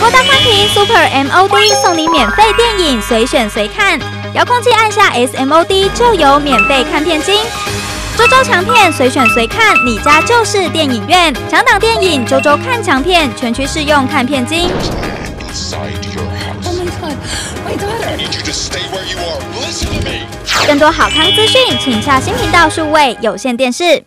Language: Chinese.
播大宽屏 super mod 送你免费电影随选随看。遥控器按下 smod 就有免费看片金。周周强片随选随看你家就是电影院。强档电影周周看强片全区适用看片金。更多好康资讯请下新频道数位有线电视。